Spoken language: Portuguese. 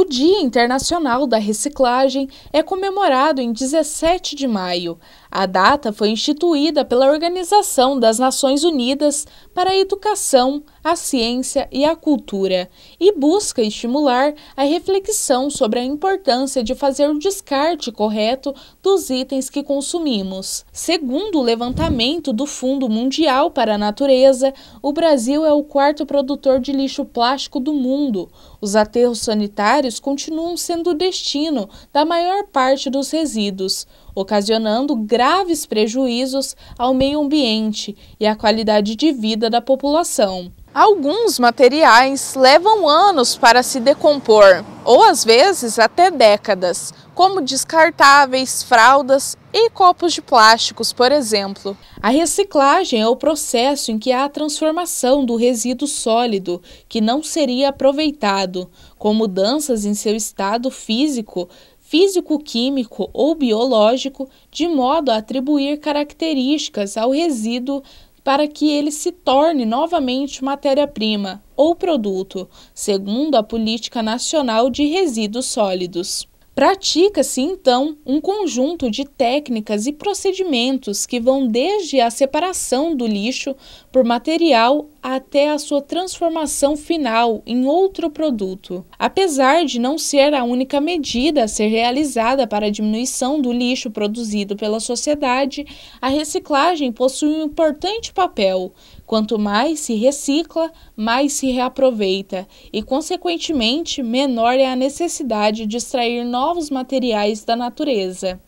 O Dia Internacional da Reciclagem é comemorado em 17 de maio. A data foi instituída pela Organização das Nações Unidas para a Educação, a Ciência e a Cultura e busca estimular a reflexão sobre a importância de fazer o descarte correto dos itens que consumimos. Segundo o levantamento do Fundo Mundial para a Natureza, o Brasil é o quarto produtor de lixo plástico do mundo. Os aterros sanitários continuam sendo o destino da maior parte dos resíduos ocasionando graves prejuízos ao meio ambiente e à qualidade de vida da população. Alguns materiais levam anos para se decompor, ou às vezes até décadas, como descartáveis, fraldas e copos de plásticos, por exemplo. A reciclagem é o processo em que há a transformação do resíduo sólido, que não seria aproveitado, com mudanças em seu estado físico, físico-químico ou biológico, de modo a atribuir características ao resíduo para que ele se torne novamente matéria-prima ou produto, segundo a Política Nacional de Resíduos Sólidos. Pratica-se, então, um conjunto de técnicas e procedimentos que vão desde a separação do lixo por material até a sua transformação final em outro produto. Apesar de não ser a única medida a ser realizada para a diminuição do lixo produzido pela sociedade, a reciclagem possui um importante papel. Quanto mais se recicla, mais se reaproveita e, consequentemente, menor é a necessidade de extrair novos materiais da natureza.